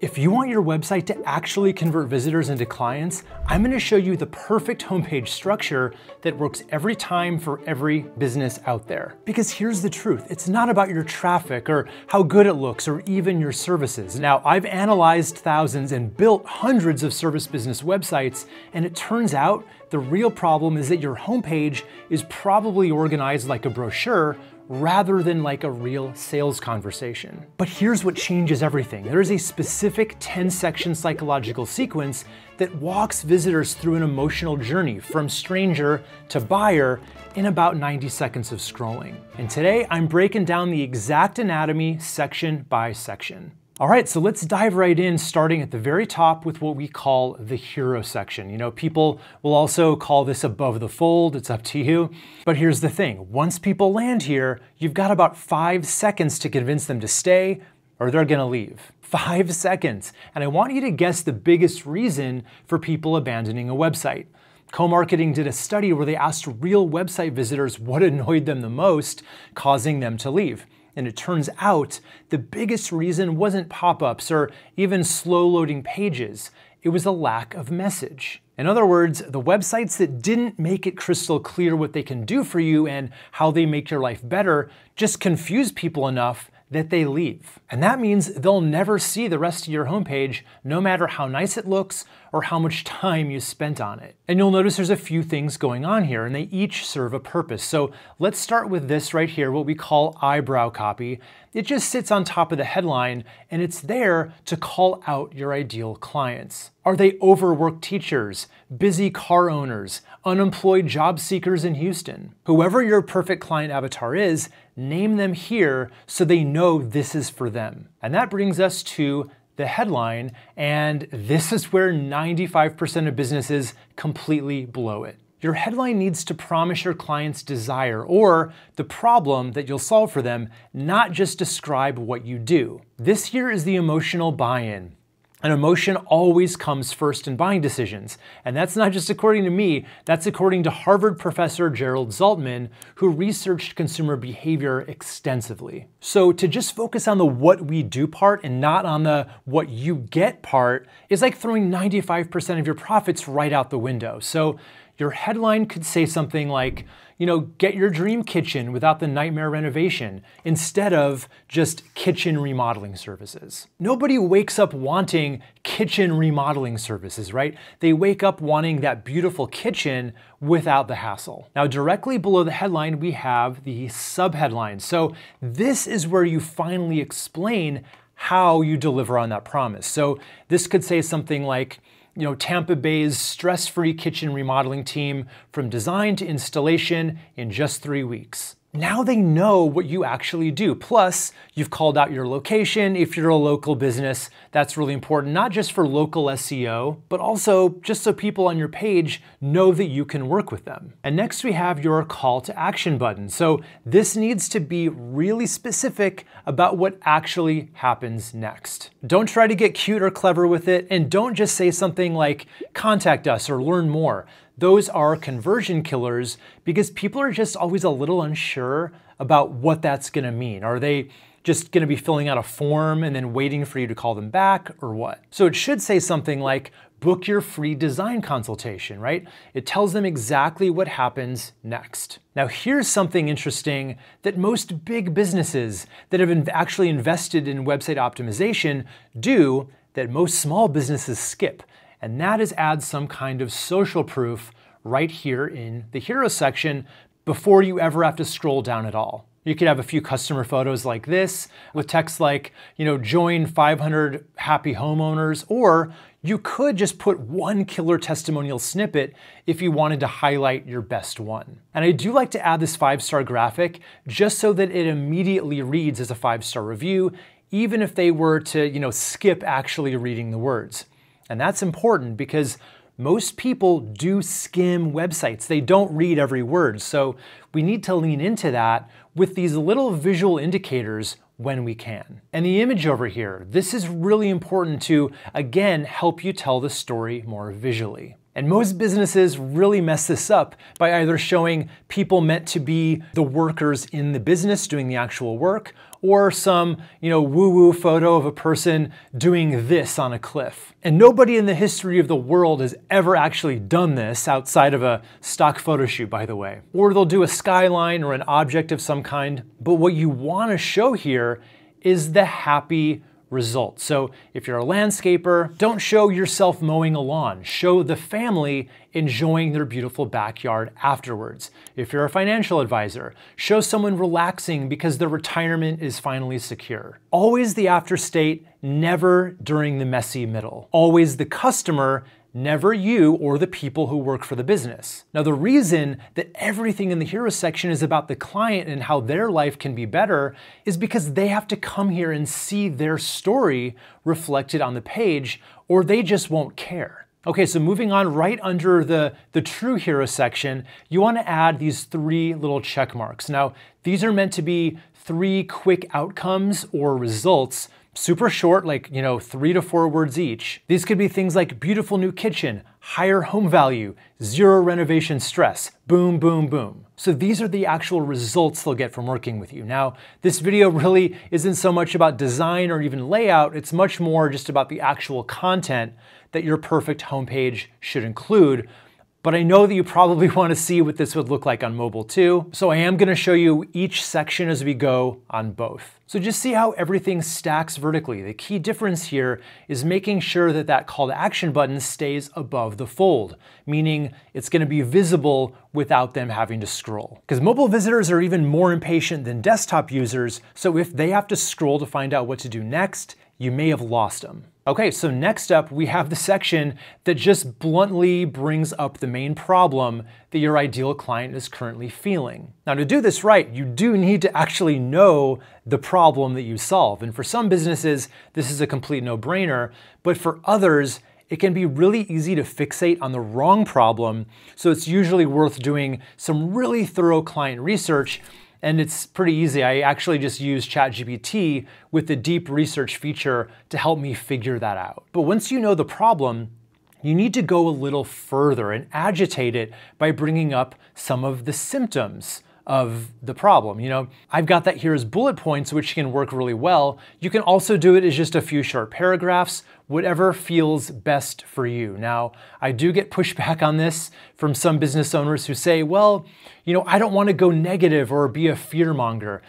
If you want your website to actually convert visitors into clients, I'm gonna show you the perfect homepage structure that works every time for every business out there. Because here's the truth, it's not about your traffic or how good it looks or even your services. Now, I've analyzed thousands and built hundreds of service business websites, and it turns out the real problem is that your homepage is probably organized like a brochure rather than like a real sales conversation. But here's what changes everything. There is a specific 10 section psychological sequence that walks visitors through an emotional journey from stranger to buyer in about 90 seconds of scrolling. And today I'm breaking down the exact anatomy section by section. All right, so let's dive right in, starting at the very top with what we call the hero section. You know, people will also call this above the fold, it's up to you. But here's the thing once people land here, you've got about five seconds to convince them to stay or they're gonna leave. Five seconds. And I want you to guess the biggest reason for people abandoning a website. KoMarketing did a study where they asked real website visitors what annoyed them the most, causing them to leave. And it turns out the biggest reason wasn't pop ups or even slow loading pages, it was a lack of message. In other words, the websites that didn't make it crystal clear what they can do for you and how they make your life better just confuse people enough that they leave. And that means they'll never see the rest of your homepage, no matter how nice it looks or how much time you spent on it. And you'll notice there's a few things going on here, and they each serve a purpose. So let's start with this right here, what we call eyebrow copy. It just sits on top of the headline, and it's there to call out your ideal clients. Are they overworked teachers, busy car owners, unemployed job seekers in Houston? Whoever your perfect client avatar is, name them here so they know this is for them. And that brings us to the headline, and this is where 95% of businesses completely blow it. Your headline needs to promise your client's desire or the problem that you'll solve for them, not just describe what you do. This here is the emotional buy in. An emotion always comes first in buying decisions. And that's not just according to me, that's according to Harvard professor Gerald Zaltman, who researched consumer behavior extensively. So to just focus on the what we do part and not on the what you get part is like throwing 95% of your profits right out the window. So your headline could say something like, you know, get your dream kitchen without the nightmare renovation instead of just kitchen remodeling services. Nobody wakes up wanting kitchen remodeling services, right? They wake up wanting that beautiful kitchen without the hassle. Now, directly below the headline, we have the subheadline. So this is where you finally explain how you deliver on that promise. So this could say something like, you know, Tampa Bay's stress-free kitchen remodeling team from design to installation in just three weeks. Now they know what you actually do. Plus, you've called out your location. If you're a local business, that's really important, not just for local SEO, but also just so people on your page know that you can work with them. And next we have your call to action button. So this needs to be really specific about what actually happens next. Don't try to get cute or clever with it, and don't just say something like, contact us or learn more those are conversion killers because people are just always a little unsure about what that's gonna mean. Are they just gonna be filling out a form and then waiting for you to call them back or what? So it should say something like, book your free design consultation, right? It tells them exactly what happens next. Now here's something interesting that most big businesses that have actually invested in website optimization do that most small businesses skip and that is add some kind of social proof right here in the hero section before you ever have to scroll down at all. You could have a few customer photos like this with text like, you know, join 500 happy homeowners, or you could just put one killer testimonial snippet if you wanted to highlight your best one. And I do like to add this five star graphic just so that it immediately reads as a five star review, even if they were to, you know, skip actually reading the words. And that's important because most people do skim websites. They don't read every word. So we need to lean into that with these little visual indicators when we can. And the image over here, this is really important to, again, help you tell the story more visually. And most businesses really mess this up by either showing people meant to be the workers in the business doing the actual work, or some, you know, woo-woo photo of a person doing this on a cliff. And nobody in the history of the world has ever actually done this outside of a stock photo shoot, by the way. Or they'll do a skyline or an object of some kind. But what you want to show here is the happy results. So if you're a landscaper, don't show yourself mowing a lawn. Show the family enjoying their beautiful backyard afterwards. If you're a financial advisor, show someone relaxing because their retirement is finally secure. Always the after state, never during the messy middle. Always the customer, never you or the people who work for the business. Now, the reason that everything in the hero section is about the client and how their life can be better is because they have to come here and see their story reflected on the page, or they just won't care. Okay, so moving on right under the, the true hero section, you want to add these three little check marks. Now, these are meant to be three quick outcomes or results super short, like, you know, three to four words each. These could be things like beautiful new kitchen, higher home value, zero renovation stress, boom, boom, boom. So these are the actual results they'll get from working with you. Now, this video really isn't so much about design or even layout, it's much more just about the actual content that your perfect homepage should include, but I know that you probably want to see what this would look like on mobile too. So I am going to show you each section as we go on both. So just see how everything stacks vertically. The key difference here is making sure that that call to action button stays above the fold, meaning it's going to be visible without them having to scroll. Because mobile visitors are even more impatient than desktop users, so if they have to scroll to find out what to do next, you may have lost them. Okay, so next up we have the section that just bluntly brings up the main problem that your ideal client is currently feeling. Now to do this right, you do need to actually know the problem that you solve. And for some businesses, this is a complete no-brainer, but for others, it can be really easy to fixate on the wrong problem, so it's usually worth doing some really thorough client research and it's pretty easy. I actually just use ChatGPT with the deep research feature to help me figure that out. But once you know the problem, you need to go a little further and agitate it by bringing up some of the symptoms of the problem. You know, I've got that here as bullet points, which can work really well. You can also do it as just a few short paragraphs, whatever feels best for you. Now, I do get pushback on this from some business owners who say, well, you know, I don't want to go negative or be a fearmonger.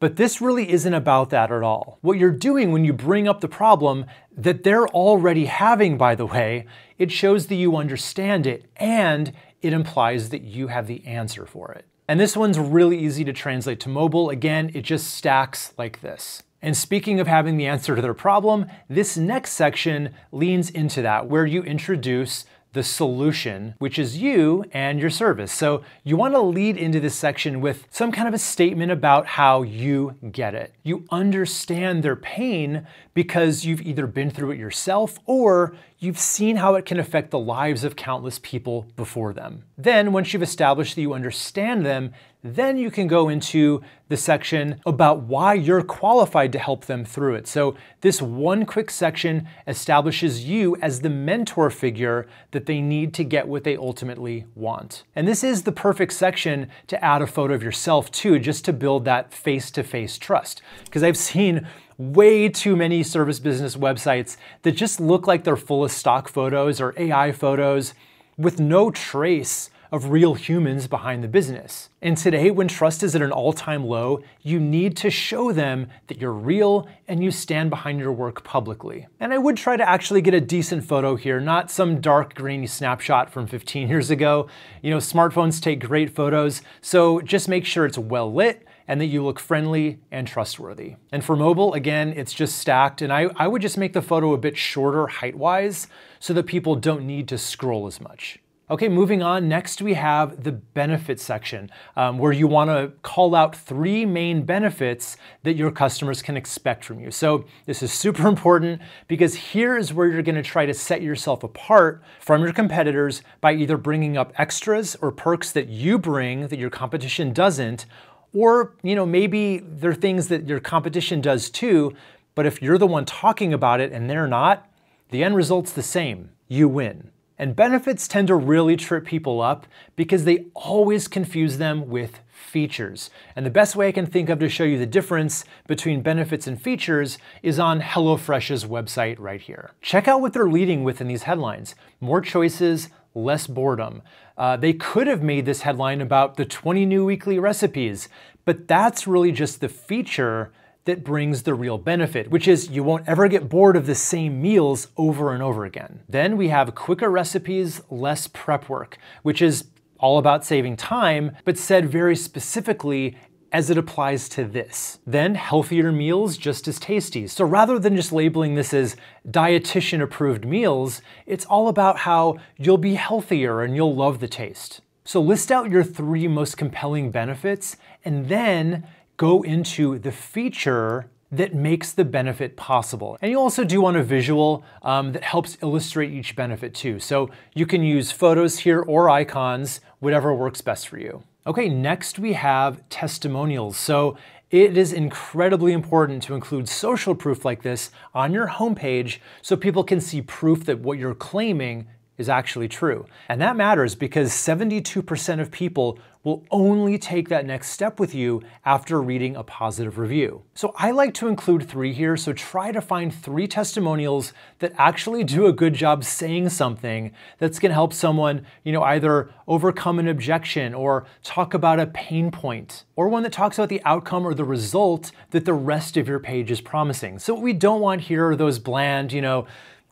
But this really isn't about that at all. What you're doing when you bring up the problem that they're already having, by the way, it shows that you understand it and it implies that you have the answer for it. And this one's really easy to translate to mobile. Again, it just stacks like this. And speaking of having the answer to their problem, this next section leans into that, where you introduce the solution, which is you and your service. So you want to lead into this section with some kind of a statement about how you get it. You understand their pain because you've either been through it yourself or you've seen how it can affect the lives of countless people before them. Then, once you've established that you understand them, then you can go into the section about why you're qualified to help them through it. So this one quick section establishes you as the mentor figure that they need to get what they ultimately want. And this is the perfect section to add a photo of yourself too, just to build that face-to-face -face trust. Because I've seen way too many service business websites that just look like they're full of stock photos or AI photos with no trace of real humans behind the business. And today, when trust is at an all time low, you need to show them that you're real and you stand behind your work publicly. And I would try to actually get a decent photo here, not some dark, grainy snapshot from 15 years ago. You know, smartphones take great photos, so just make sure it's well lit and that you look friendly and trustworthy. And for mobile, again, it's just stacked, and I, I would just make the photo a bit shorter height-wise so that people don't need to scroll as much. Okay, moving on. Next, we have the benefits section, um, where you want to call out three main benefits that your customers can expect from you. So this is super important because here is where you're going to try to set yourself apart from your competitors by either bringing up extras or perks that you bring that your competition doesn't, or you know maybe there are things that your competition does too, but if you're the one talking about it and they're not, the end result's the same. You win. And benefits tend to really trip people up because they always confuse them with features. And the best way I can think of to show you the difference between benefits and features is on HelloFresh's website right here. Check out what they're leading with in these headlines. More choices, less boredom. Uh, they could have made this headline about the 20 new weekly recipes, but that's really just the feature that brings the real benefit, which is you won't ever get bored of the same meals over and over again. Then we have quicker recipes, less prep work, which is all about saving time, but said very specifically as it applies to this. Then healthier meals just as tasty. So rather than just labeling this as dietitian approved meals, it's all about how you'll be healthier and you'll love the taste. So list out your three most compelling benefits and then go into the feature that makes the benefit possible. And you also do want a visual um, that helps illustrate each benefit too. So you can use photos here or icons, whatever works best for you. Okay, next we have testimonials. So it is incredibly important to include social proof like this on your homepage so people can see proof that what you're claiming is actually true. And that matters because 72% of people will only take that next step with you after reading a positive review. So I like to include three here, so try to find three testimonials that actually do a good job saying something that's gonna help someone, you know, either overcome an objection or talk about a pain point, or one that talks about the outcome or the result that the rest of your page is promising. So what we don't want here are those bland, you know,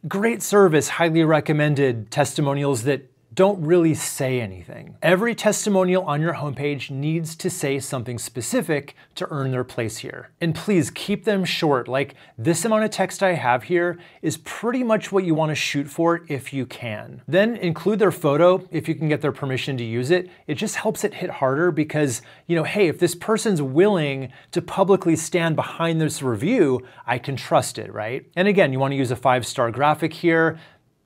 great service, highly recommended testimonials that don't really say anything. Every testimonial on your homepage needs to say something specific to earn their place here. And please keep them short, like this amount of text I have here is pretty much what you wanna shoot for if you can. Then include their photo if you can get their permission to use it. It just helps it hit harder because, you know, hey, if this person's willing to publicly stand behind this review, I can trust it, right? And again, you wanna use a five-star graphic here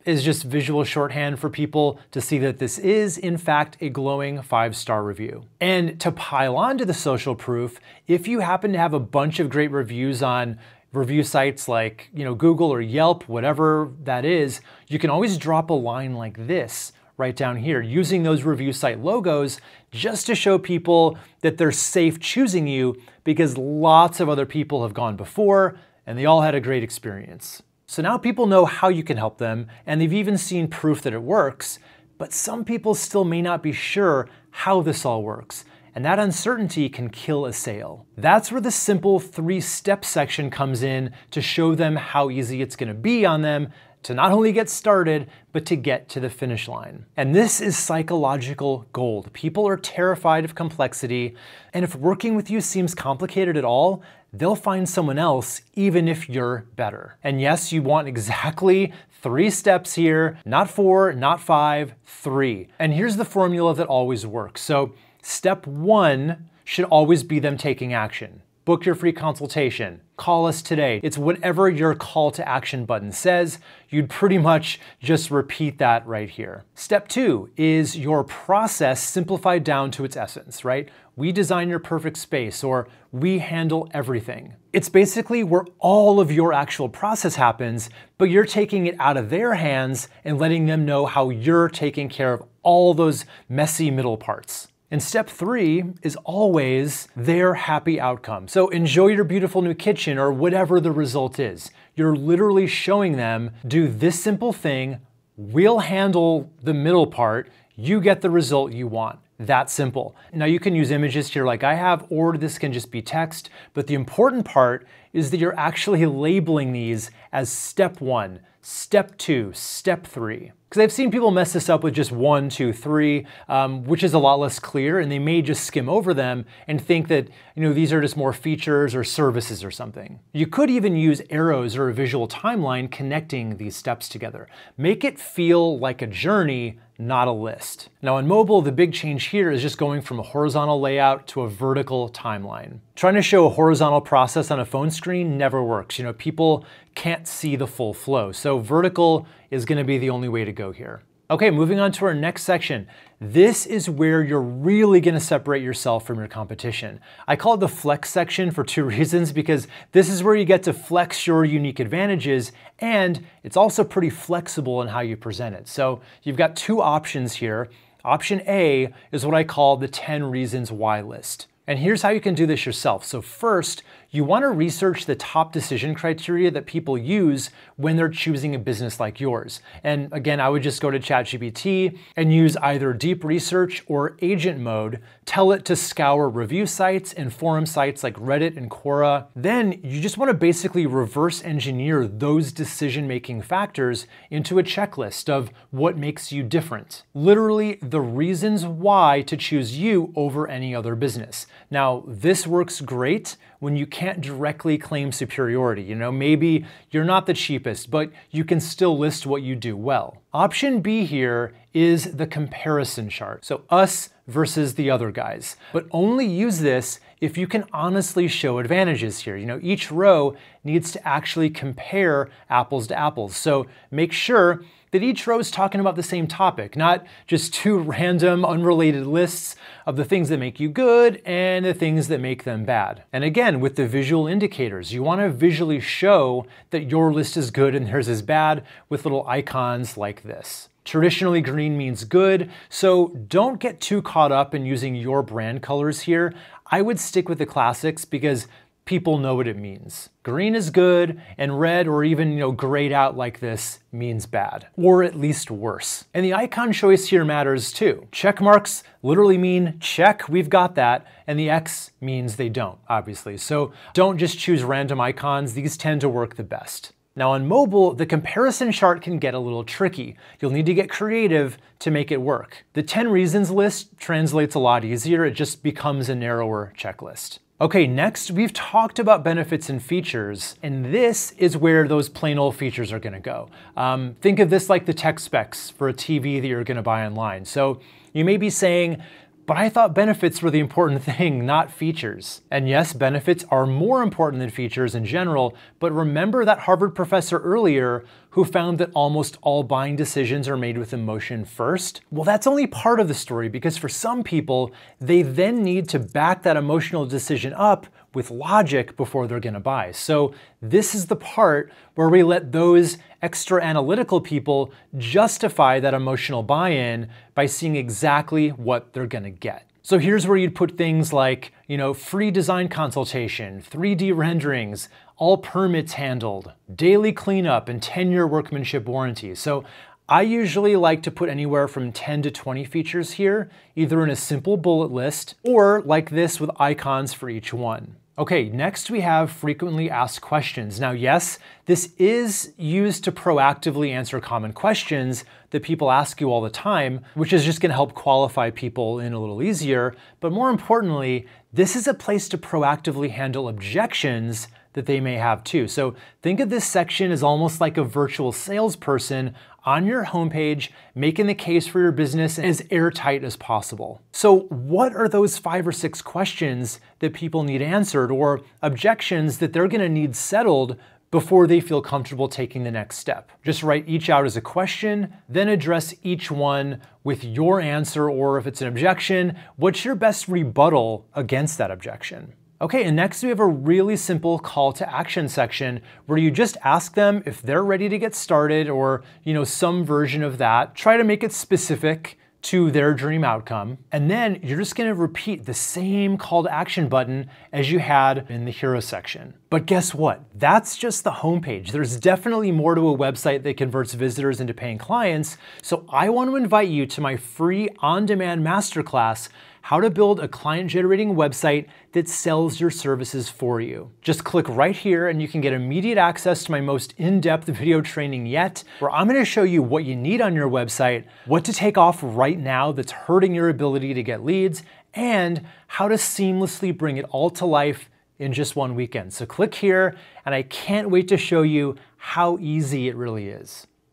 is just visual shorthand for people to see that this is, in fact, a glowing five star review. And to pile on to the social proof, if you happen to have a bunch of great reviews on review sites like you know Google or Yelp, whatever that is, you can always drop a line like this right down here using those review site logos just to show people that they're safe choosing you because lots of other people have gone before and they all had a great experience. So now people know how you can help them, and they've even seen proof that it works, but some people still may not be sure how this all works, and that uncertainty can kill a sale. That's where the simple three-step section comes in to show them how easy it's gonna be on them to not only get started, but to get to the finish line. And this is psychological gold. People are terrified of complexity, and if working with you seems complicated at all, they'll find someone else even if you're better. And yes, you want exactly three steps here, not four, not five, three. And here's the formula that always works. So step one should always be them taking action. Book your free consultation. Call us today. It's whatever your call to action button says. You'd pretty much just repeat that right here. Step two is your process simplified down to its essence, right? We design your perfect space or we handle everything. It's basically where all of your actual process happens, but you're taking it out of their hands and letting them know how you're taking care of all those messy middle parts. And step three is always their happy outcome. So enjoy your beautiful new kitchen or whatever the result is. You're literally showing them do this simple thing, we'll handle the middle part, you get the result you want. That simple. Now you can use images here like I have, or this can just be text, but the important part is that you're actually labeling these as step one, step two, step three. Because I've seen people mess this up with just one, two, three, um, which is a lot less clear, and they may just skim over them and think that you know these are just more features or services or something. You could even use arrows or a visual timeline connecting these steps together. Make it feel like a journey, not a list. Now on mobile, the big change here is just going from a horizontal layout to a vertical timeline. Trying to show a horizontal process on a phone screen never works. You know, people can't see the full flow. So vertical is gonna be the only way to go here. Okay, moving on to our next section. This is where you're really gonna separate yourself from your competition. I call it the flex section for two reasons, because this is where you get to flex your unique advantages, and it's also pretty flexible in how you present it. So you've got two options here. Option A is what I call the 10 reasons why list. And here's how you can do this yourself. So first, you want to research the top decision criteria that people use when they're choosing a business like yours. And again, I would just go to ChatGPT and use either deep research or agent mode, tell it to scour review sites and forum sites like Reddit and Quora. Then you just want to basically reverse engineer those decision-making factors into a checklist of what makes you different. Literally the reasons why to choose you over any other business. Now, this works great when you can't directly claim superiority. You know, maybe you're not the cheapest, but you can still list what you do well. Option B here is the comparison chart. So us versus the other guys. But only use this if you can honestly show advantages here. You know, each row needs to actually compare apples to apples. So make sure that each row is talking about the same topic, not just two random unrelated lists of the things that make you good and the things that make them bad. And again, with the visual indicators, you want to visually show that your list is good and theirs is bad with little icons like this. Traditionally, green means good, so don't get too caught up in using your brand colors here. I would stick with the classics because people know what it means. Green is good, and red or even you know grayed out like this means bad, or at least worse. And the icon choice here matters too. Check marks literally mean check, we've got that, and the X means they don't, obviously. So don't just choose random icons, these tend to work the best. Now on mobile, the comparison chart can get a little tricky. You'll need to get creative to make it work. The 10 reasons list translates a lot easier, it just becomes a narrower checklist. Okay, next we've talked about benefits and features, and this is where those plain old features are gonna go. Um, think of this like the tech specs for a TV that you're gonna buy online. So you may be saying, but I thought benefits were the important thing, not features. And yes, benefits are more important than features in general, but remember that Harvard professor earlier who found that almost all buying decisions are made with emotion first? Well, that's only part of the story because for some people, they then need to back that emotional decision up with logic before they're gonna buy. So this is the part where we let those extra analytical people justify that emotional buy-in by seeing exactly what they're gonna get. So here's where you'd put things like, you know, free design consultation, 3D renderings, all permits handled, daily cleanup, and 10-year workmanship warranty. So I usually like to put anywhere from 10 to 20 features here, either in a simple bullet list or like this with icons for each one. Okay, next we have frequently asked questions. Now, yes, this is used to proactively answer common questions that people ask you all the time, which is just gonna help qualify people in a little easier. But more importantly, this is a place to proactively handle objections that they may have too. So think of this section as almost like a virtual salesperson on your homepage, making the case for your business as airtight as possible. So what are those five or six questions that people need answered or objections that they're gonna need settled before they feel comfortable taking the next step. Just write each out as a question, then address each one with your answer, or if it's an objection, what's your best rebuttal against that objection? Okay, and next we have a really simple call to action section where you just ask them if they're ready to get started or, you know, some version of that. Try to make it specific to their dream outcome. And then you're just gonna repeat the same call to action button as you had in the hero section. But guess what? That's just the homepage. There's definitely more to a website that converts visitors into paying clients. So I want to invite you to my free on-demand masterclass how to build a client generating website that sells your services for you. Just click right here and you can get immediate access to my most in-depth video training yet, where I'm gonna show you what you need on your website, what to take off right now that's hurting your ability to get leads, and how to seamlessly bring it all to life in just one weekend. So click here, and I can't wait to show you how easy it really is.